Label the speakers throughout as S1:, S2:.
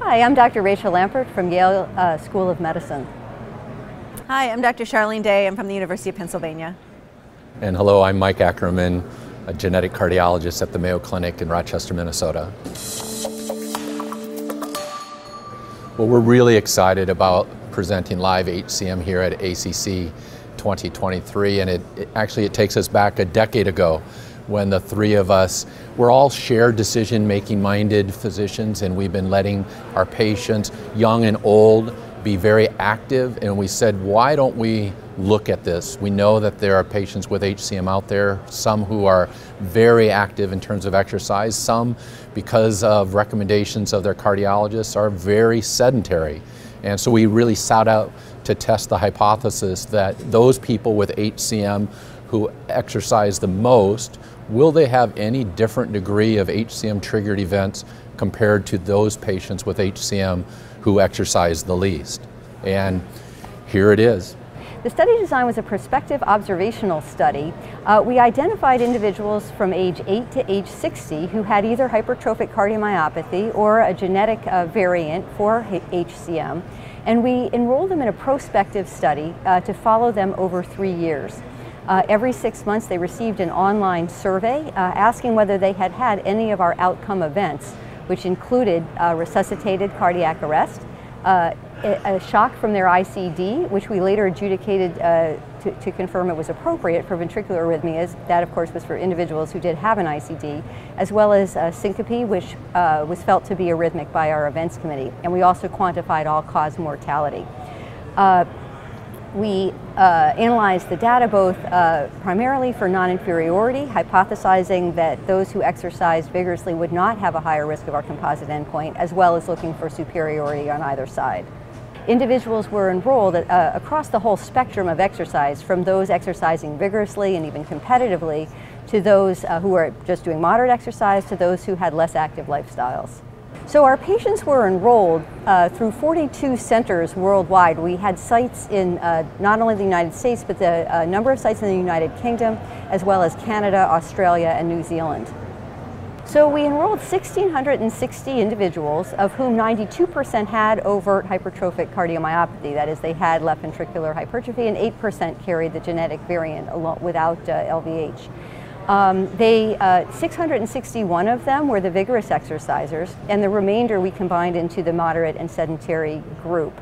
S1: Hi, I'm Dr. Rachel Lampert from Yale uh, School of Medicine.
S2: Hi, I'm Dr. Sharlene Day. I'm from the University of Pennsylvania.
S3: And hello, I'm Mike Ackerman, a genetic cardiologist at the Mayo Clinic in Rochester, Minnesota. Well, we're really excited about presenting live HCM here at ACC 2023, and it, it, actually it takes us back a decade ago when the three of us we're all shared decision making minded physicians, and we've been letting our patients, young and old, be very active. And we said, why don't we look at this. We know that there are patients with HCM out there, some who are very active in terms of exercise, some because of recommendations of their cardiologists are very sedentary. And so we really sought out to test the hypothesis that those people with HCM who exercise the most, will they have any different degree of HCM triggered events compared to those patients with HCM who exercise the least? And here it is.
S1: The study design was a prospective observational study. Uh, we identified individuals from age 8 to age 60 who had either hypertrophic cardiomyopathy or a genetic uh, variant for HCM, and we enrolled them in a prospective study uh, to follow them over three years. Uh, every six months they received an online survey uh, asking whether they had had any of our outcome events, which included uh, resuscitated cardiac arrest, a shock from their ICD, which we later adjudicated uh, to, to, confirm it was appropriate for ventricular arrhythmias. That, of course, was for individuals who did have an ICD, as well as uh, syncope, which uh, was felt to be arrhythmic by our events committee. And we also quantified all-cause mortality. We uh, analyzed the data both uh, primarily for non-inferiority, hypothesizing that those who exercised vigorously would not have a higher risk of our composite endpoint, as well as looking for superiority on either side individuals were enrolled uh, across the whole spectrum of exercise, from those exercising vigorously and even competitively to those uh, who were just doing moderate exercise to those who had less active lifestyles. So our patients were enrolled uh, through 42 centers worldwide. We had sites in uh, not only the United States, but the uh, number of sites in the United Kingdom, as well as Canada, Australia, and New Zealand. So we enrolled 1,660 individuals, of whom 92% had overt hypertrophic cardiomyopathy. That is, they had left ventricular hypertrophy, and 8% carried the genetic variant without uh, LVH. Um, they, uh, 661 of them were the vigorous exercisers, and the remainder we combined into the moderate and sedentary group.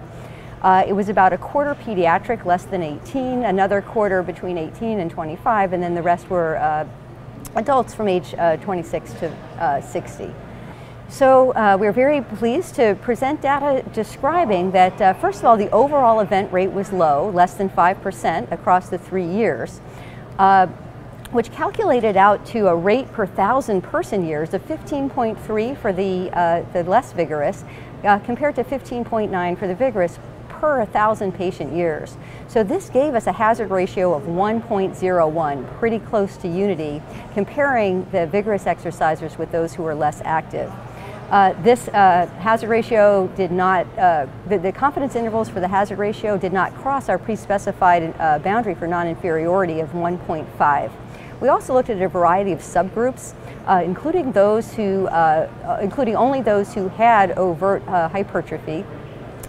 S1: Uh, it was about a quarter pediatric, less than 18, another quarter between 18 and 25, and then the rest were uh, adults from age uh, 26 to uh, 60. So uh, we're very pleased to present data describing that, uh, first of all, the overall event rate was low, less than 5% across the three years, uh, which calculated out to a rate per thousand person years of 15.3 for the, uh, the less vigorous, compared to 15.9 for the vigorous per 1,000 patient years. So this gave us a hazard ratio of 1.01, pretty close to unity, comparing the vigorous exercisers with those who are less active. Uh, this uh, hazard ratio did not, uh, the, the, confidence intervals for the hazard ratio did not cross our pre-specified uh, boundary for non-inferiority of 1.5. We also looked at a variety of subgroups, uh, including those who, uh, including only those who had overt hypertrophy,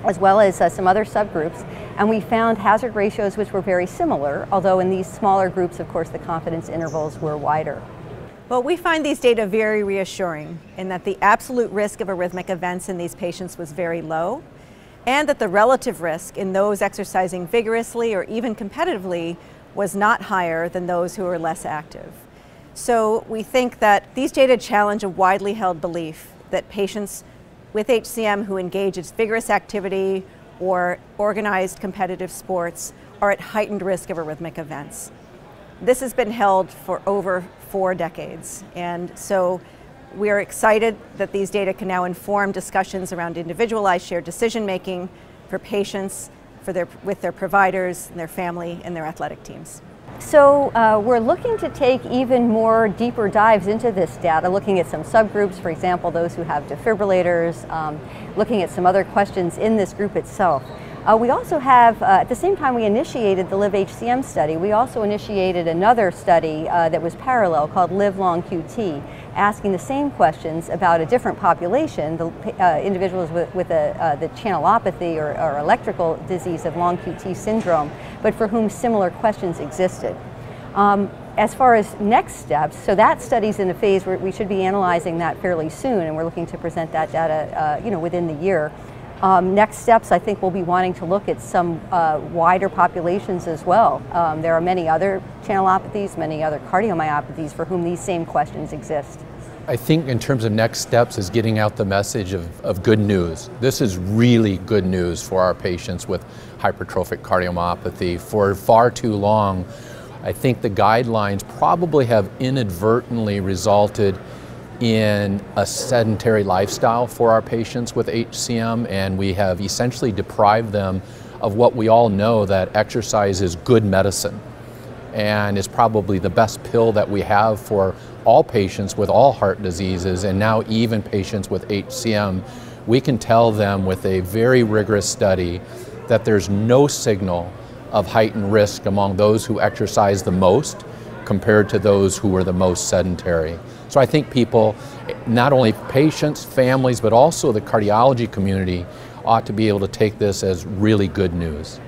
S1: as well as some other subgroups. And we found hazard ratios which were very similar, although in these smaller groups, of course, the confidence intervals were wider.
S2: Well, we find these data very reassuring in that the absolute risk of arrhythmic events in these patients was very low, and that the relative risk in those exercising vigorously or even competitively was not higher than those who were less active. So we think that these data challenge a widely held belief that patients with HCM who engage in vigorous activity or organized competitive sports are at heightened risk of arrhythmic events. This has been held for over four decades, and so we are excited that these data can now inform discussions around individualized shared decision making for patients, for their, with their providers, and their family, and their athletic teams.
S1: So uh, we're looking to take even more deeper dives into this data, looking at some subgroups, for example, those who have defibrillators, um, looking at some other questions in this group itself. Uh, we also have, uh, at the same time we initiated the Live HCM study, we also initiated another study uh, that was parallel called Live Long QT, asking the same questions about a different population, the uh, individuals with, with a, uh, the channelopathy or, or electrical disease of long QT syndrome, but for whom similar questions existed. Um, as far as next steps, so that study's in a phase where we should be analyzing that fairly soon, and we're looking to present that data, uh, you know, within the year. Um, next steps, I think we'll be wanting to look at some uh, wider populations as well. Um, there are many other channelopathies, many other cardiomyopathies for whom these same questions exist.
S3: I think in terms of next steps is getting out the message of, of good news. This is really good news for our patients with hypertrophic cardiomyopathy. For far too long, I think the guidelines probably have inadvertently resulted in a sedentary lifestyle for our patients with HCM, and we have essentially deprived them of what we all know that exercise is good medicine and is probably the best pill that we have for all patients with all heart diseases and now even patients with HCM. We can tell them with a very rigorous study that there's no signal of heightened risk among those who exercise the most compared to those who are the most sedentary. So I think people, not only patients, families, but also the cardiology community ought to be able to take this as really good news.